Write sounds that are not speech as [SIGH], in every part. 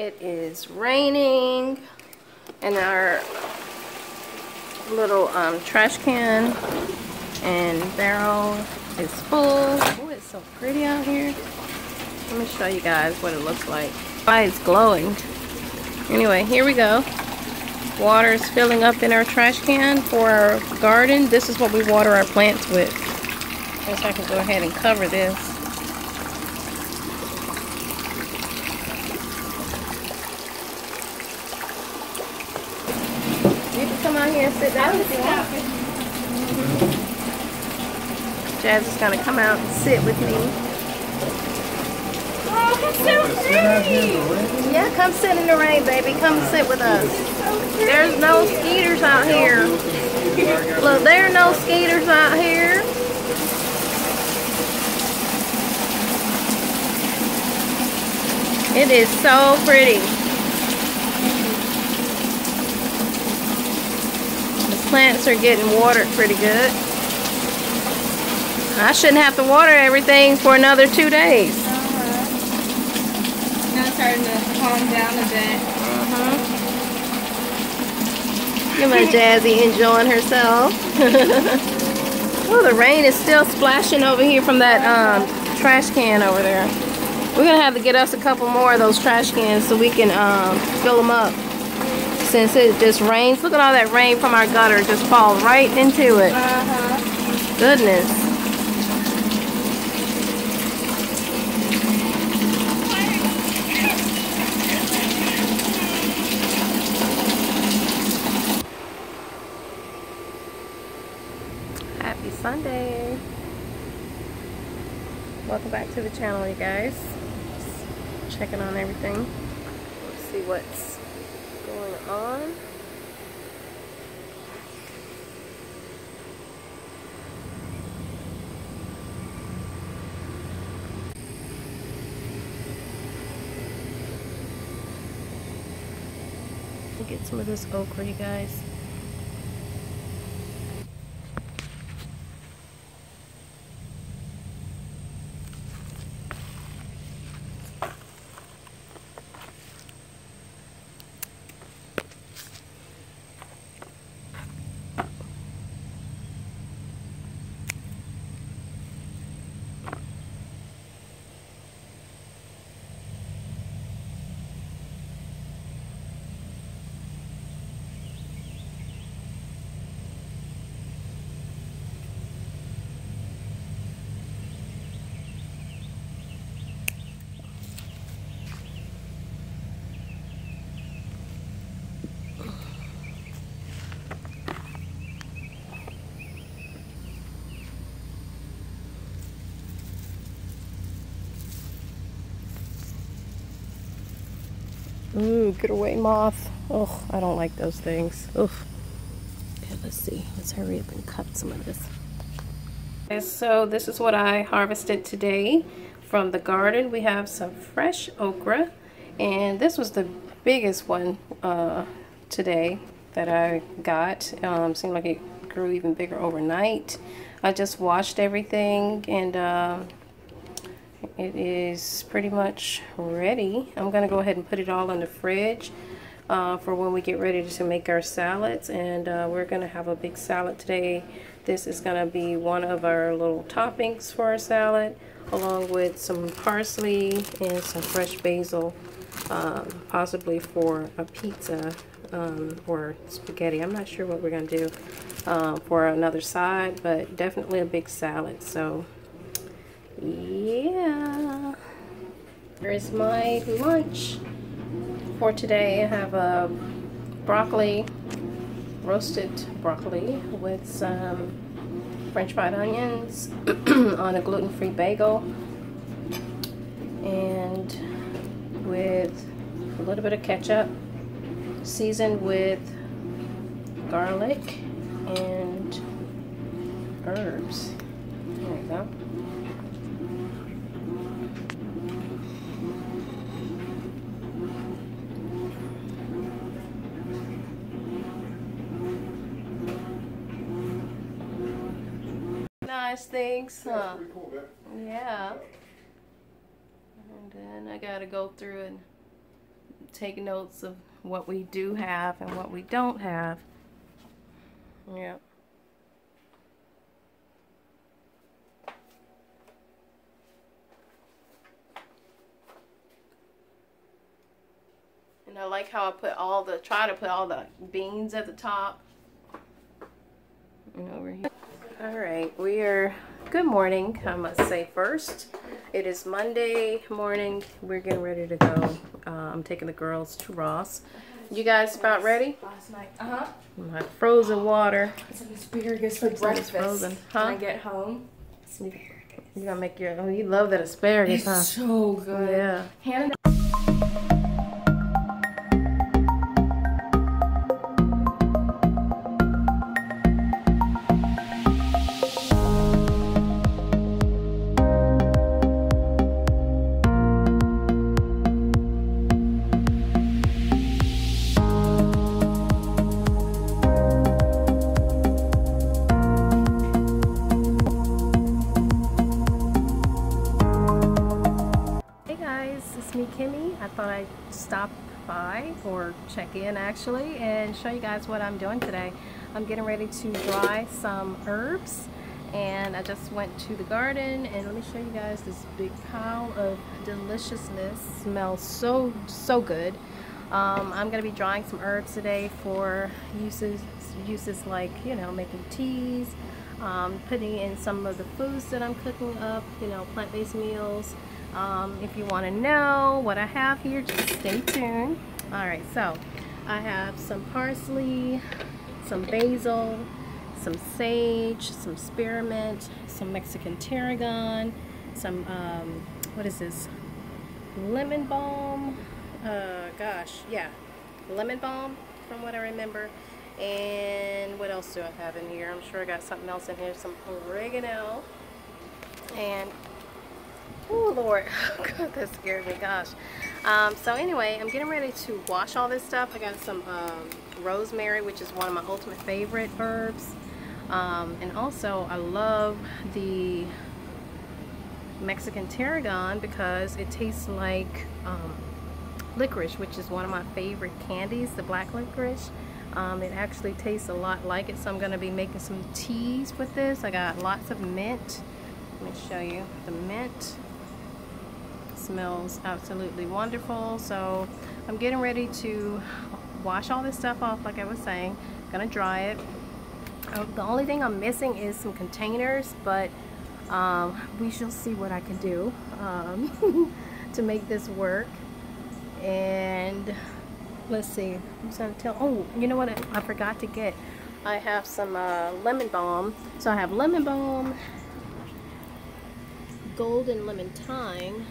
It is raining and our little um, trash can and barrel is full. Oh, it's so pretty out here. Let me show you guys what it looks like. Why it's glowing. Anyway, here we go. Water is filling up in our trash can for our garden. This is what we water our plants with. I guess I can go ahead and cover this. You can come out here and sit down if you want. Jazz is gonna come out and sit with me. Oh, that's so pretty. Yeah, come sit in the rain, baby. Come sit with us. There's no skeeters out here. Look, there are no skeeters out here. It is so pretty. Plants are getting watered pretty good. I shouldn't have to water everything for another two days. Now it's starting to calm down a bit. Look at [LAUGHS] Jazzy enjoying herself. [LAUGHS] oh, the rain is still splashing over here from that um, trash can over there. We're gonna have to get us a couple more of those trash cans so we can um, fill them up. Since it just rains, look at all that rain from our gutter just fall right into it. Uh-huh. Goodness. Happy Sunday. Welcome back to the channel, you guys. Just checking on everything. Let's see what's on. Get some of this okra, you guys. Ooh, get away, moth. Oh, I don't like those things. Oof. Okay, let's see. Let's hurry up and cut some of this. Okay, so this is what I harvested today from the garden. We have some fresh okra, and this was the biggest one uh, today that I got. Um, seemed like it grew even bigger overnight. I just washed everything and uh, it is pretty much ready. I'm going to go ahead and put it all in the fridge uh, for when we get ready to make our salads. And uh, we're going to have a big salad today. This is going to be one of our little toppings for our salad, along with some parsley and some fresh basil, um, possibly for a pizza um, or spaghetti. I'm not sure what we're going to do uh, for another side, but definitely a big salad. So yeah. Here's my lunch. For today I have a broccoli roasted broccoli with some french fried onions [CLEARS THROAT] on a gluten-free bagel and with a little bit of ketchup seasoned with garlic and herbs. There we go nice things, huh? Yeah. And then I gotta go through and take notes of what we do have and what we don't have. Yeah. And I like how I put all the, try to put all the beans at the top. And over here. All right, we are, good morning, I must say first. It is Monday morning. We're getting ready to go. Uh, I'm taking the girls to Ross. You guys about ready? Last night. Uh huh. My frozen water. Some asparagus for breakfast. frozen. Huh? When I get home. Asparagus. You gonna make your, oh, you love that asparagus, huh? so good. Yeah. Hannah. It's me Kimmy. I thought I'd stop by or check in actually and show you guys what I'm doing today. I'm getting ready to dry some herbs and I just went to the garden and let me show you guys this big pile of deliciousness. Smells so so good. Um, I'm gonna be drying some herbs today for uses uses like you know making teas, um, putting in some of the foods that I'm cooking up, you know plant-based meals. Um, if you want to know what I have here, just stay tuned. Alright, so I have some parsley, some basil, some sage, some spearmint, some Mexican tarragon, some, um, what is this? Lemon balm. Uh, gosh, yeah, lemon balm from what I remember. And what else do I have in here? I'm sure I got something else in here. Some oregano and Oh Lord, [LAUGHS] God, that scared me. Gosh. Um, so anyway, I'm getting ready to wash all this stuff. I got some um, rosemary, which is one of my ultimate favorite herbs. Um, and also, I love the Mexican tarragon because it tastes like um, licorice, which is one of my favorite candies, the black licorice. Um, it actually tastes a lot like it, so I'm going to be making some teas with this. I got lots of mint. Let me show you the mint smells absolutely wonderful. So I'm getting ready to wash all this stuff off like I was saying. Gonna dry it. Uh, the only thing I'm missing is some containers but um, we shall see what I can do um, [LAUGHS] to make this work. And let's see. I'm gonna tell oh you know what? I, I forgot to get I have some uh, lemon balm. So I have lemon balm golden lemon thyme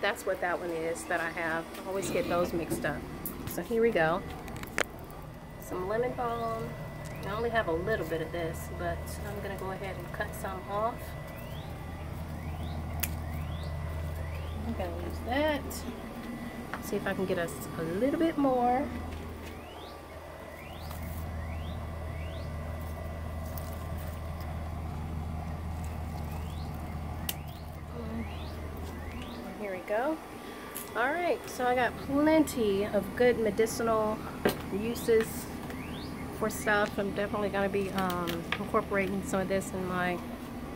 that's what that one is that I have. I always get those mixed up. So here we go. Some lemon balm. I only have a little bit of this, but I'm going to go ahead and cut some off. I'm going to use that. See if I can get us a little bit more. Here we go. All right, so I got plenty of good medicinal uses for stuff. I'm definitely going to be um, incorporating some of this in my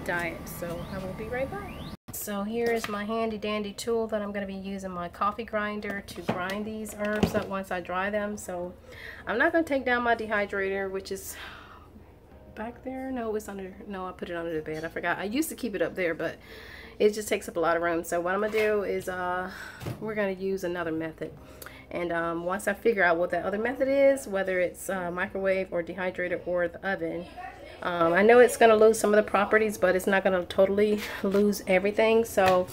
diet, so I will be right back. So here is my handy dandy tool that I'm going to be using my coffee grinder to grind these herbs up once I dry them. So I'm not going to take down my dehydrator, which is back there. No, it's under, no, I put it under the bed. I forgot. I used to keep it up there, but it just takes up a lot of room. So what I'm gonna do is uh, we're gonna use another method. And um, once I figure out what that other method is, whether it's uh, microwave or dehydrator or the oven, um, I know it's gonna lose some of the properties, but it's not gonna totally lose everything. So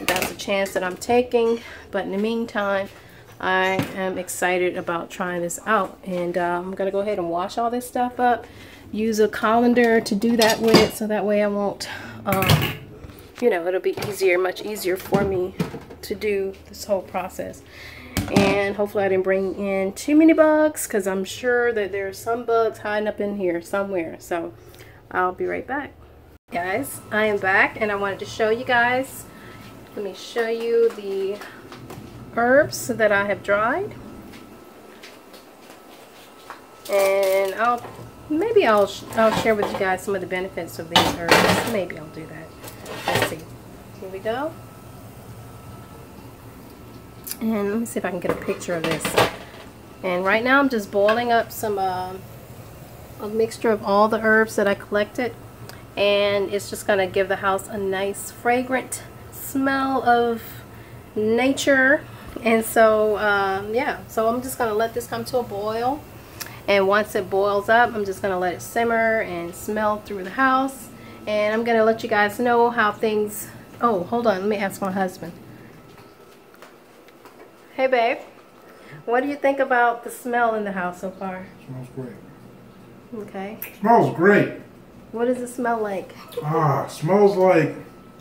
that's a chance that I'm taking. But in the meantime, I am excited about trying this out. And uh, I'm gonna go ahead and wash all this stuff up. Use a colander to do that with, so that way I won't um, you know, it'll be easier, much easier for me to do this whole process. And hopefully I didn't bring in too many bugs because I'm sure that there's some bugs hiding up in here somewhere. So I'll be right back. Guys, I am back and I wanted to show you guys. Let me show you the herbs that I have dried. And I'll maybe I'll I'll share with you guys some of the benefits of these herbs. Maybe I'll do that. Here we go. And let me see if I can get a picture of this. And right now I'm just boiling up some uh, a mixture of all the herbs that I collected. And it's just going to give the house a nice fragrant smell of nature. And so, um, yeah, so I'm just going to let this come to a boil. And once it boils up, I'm just going to let it simmer and smell through the house. And I'm going to let you guys know how things... Oh, hold on. Let me ask my husband. Hey, babe. What do you think about the smell in the house so far? Smells great. Okay. Smells great. What does it smell like? Ah, smells like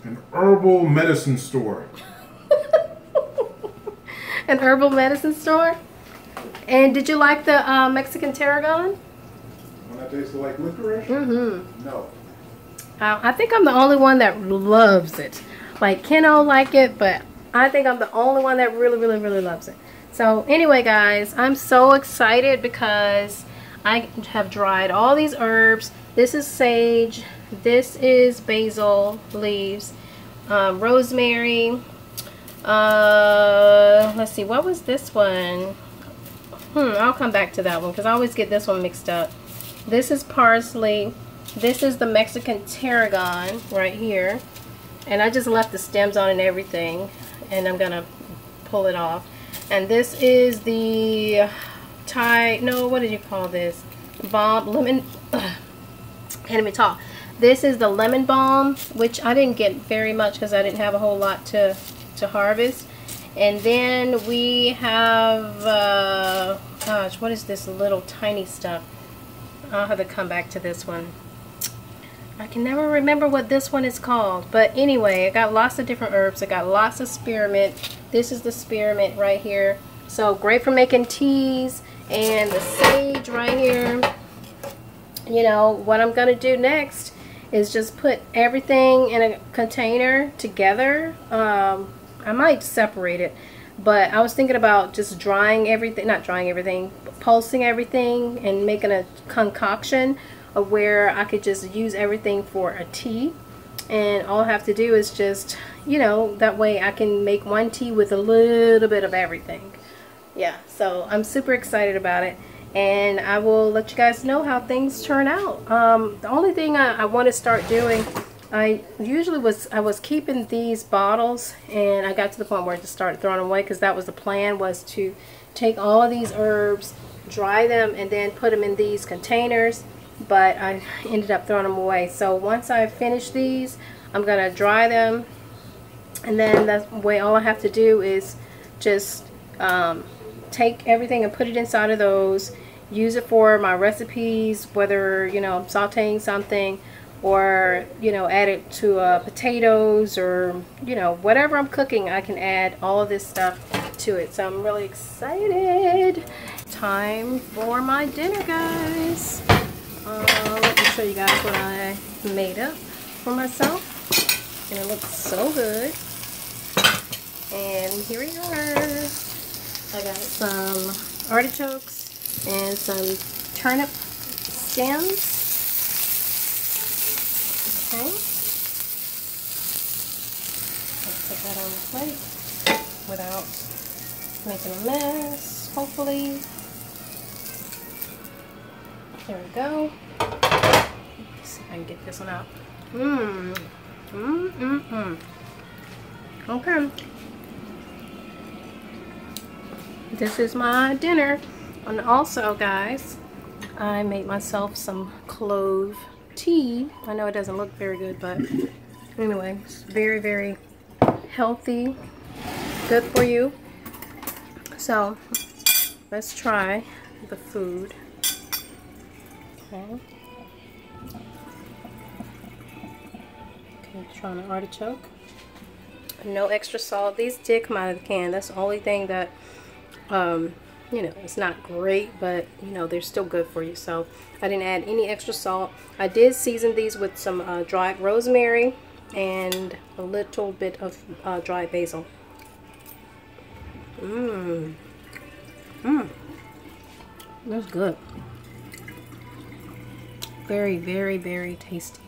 an herbal medicine store. [LAUGHS] An herbal medicine store? And did you like the uh, Mexican tarragon? When that tasted like licorice? Mm-hmm. No. Uh, I think I'm the only one that loves it. Like, Ken don't like it, but I think I'm the only one that really, really, really loves it. So anyway, guys, I'm so excited because I have dried all these herbs. This is sage. This is basil leaves. Um, rosemary. Uh, let's see, what was this one? Hmm, I'll come back to that one because I always get this one mixed up. This is parsley. This is the Mexican tarragon right here. And I just left the stems on and everything. And I'm to pull it off. And this is the Thai, no, what did you call this? Balm, lemon, ugh, [COUGHS] can't even talk. This is the lemon balm, which I didn't get very much because I didn't have a whole lot to, to harvest. And then we have, uh, gosh, what is this little tiny stuff? I'll have to come back to this one. I can never remember what this one is called. But anyway, I got lots of different herbs. I got lots of spearmint. This is the spearmint right here. So great for making teas. And the sage right here. You know, what I'm going to do next is just put everything in a container together. Um, I might separate it. But I was thinking about just drying everything, not drying everything, pulsing everything and making a concoction of where I could just use everything for a tea. And all I have to do is just you know that way I can make one tea with a little bit of everything. Yeah so I'm super excited about it. And I will let you guys know how things turn out. Um, the only thing I, I want to start doing I usually was I was keeping these bottles and I got to the point where I just started throwing them away because that was the plan was to take all of these herbs dry them and then put them in these containers but I ended up throwing them away. So once I finish these, I'm going to dry them. And then that way all I have to do is just um, take everything and put it inside of those. Use it for my recipes, whether, you know, I'm sauteing something or, you know, add it to uh, potatoes or, you know, whatever I'm cooking, I can add all of this stuff to it. So I'm really excited. Time for my dinner, guys. Uh, let me show you guys what I made up for myself. And it looks so good. And here we are. I got some artichokes and some turnip stems. Okay. Let's put that on the plate without making a mess, hopefully. There we go. Let's see if I can get this one out. Mmm. Mmm, mmm, mmm. Okay. This is my dinner. And also, guys, I made myself some clove tea. I know it doesn't look very good, but anyway, it's very, very healthy. Good for you. So, let's try the food. Okay. Okay, trying an artichoke. No extra salt. These did come out of the can. That's the only thing that, um, you know, it's not great, but, you know, they're still good for you. So, I didn't add any extra salt. I did season these with some uh, dried rosemary and a little bit of uh, dried basil. Mmm. Mmm. That's good. Very, very, very tasty.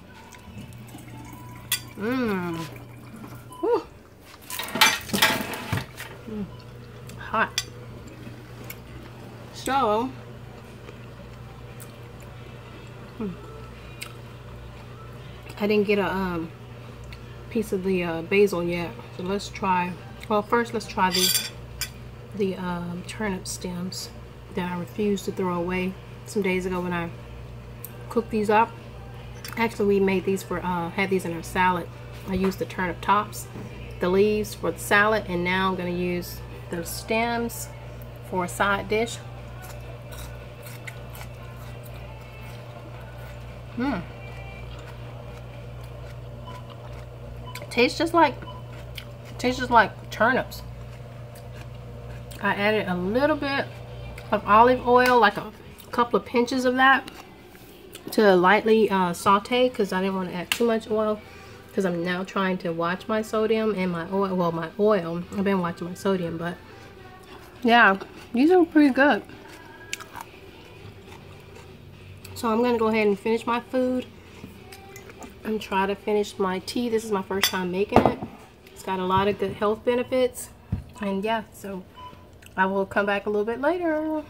Mmm. Mm. Hot. So, hmm. I didn't get a um, piece of the uh, basil yet. So let's try, well first let's try the, the um, turnip stems that I refused to throw away some days ago when I cooked these up. Actually we made these for, uh, had these in our salad. I used the turnip tops, the leaves for the salad, and now I'm gonna use the stems for a side dish. Hmm. Tastes just like tastes just like turnips. I added a little bit of olive oil, like a couple of pinches of that, to lightly uh, saute because I didn't want to add too much oil because I'm now trying to watch my sodium and my oil. Well, my oil. I've been watching my sodium, but yeah, these are pretty good. So I'm going to go ahead and finish my food and try to finish my tea. This is my first time making it. It's got a lot of good health benefits. And yeah, so I will come back a little bit later.